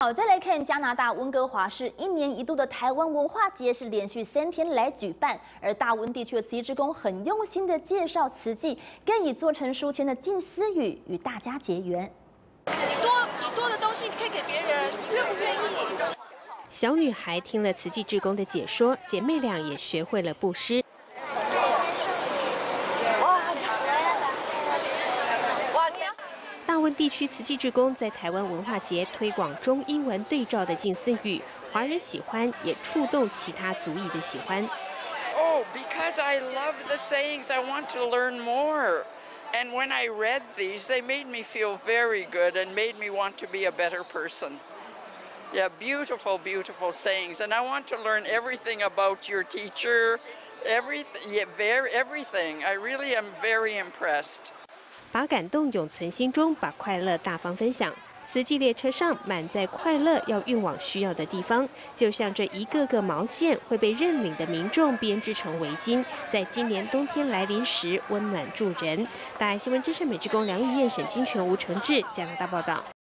好，再来看加拿大温哥华市一年一度的台湾文化节是连续三天来举办，而大温地区的慈济之工很用心的介绍慈济，更以做成书签的近思语与大家结缘。多你多的东西可以给别人，你愿不愿意？小女孩听了慈济志工的解说，姐妹俩也学会了布施。大温地区慈济志工在台湾文化节推广中英文对照的近似语，华人喜欢，也触动其他族裔的喜欢。Oh, because I love the sayings, I want to learn more. And when I read these, they made me feel very good and made me want to be a better person. Yeah, beautiful, beautiful sayings. And I want to learn everything about your teacher, everything, yeah, very, everything. I really am very impressed. 把感动永存心中，把快乐大方分享。慈济列车上满载快乐，要运往需要的地方。就像这一个个毛线会被认领的民众编织成围巾，在今年冬天来临时温暖助人。大爱新闻之声美职工梁玉燕、沈金泉、吴承志加拿大报道。